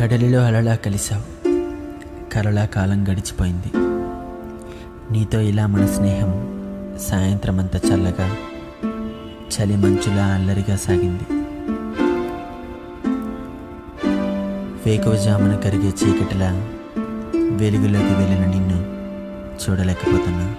కడలిలో అలలా కలిశావు. కలలా కాలం గడిచిపోయింది. నీతో ఇలా మన స్నేహం సాయంత్రం అంతా చల్లగా చలి మంచులా అల్లరిగా సాగింది. వేకువజామున కరిగే చీకటిలా వెలుగులోకి వెళ్ళిన నిన్ను చూడలేకపోతున్నా.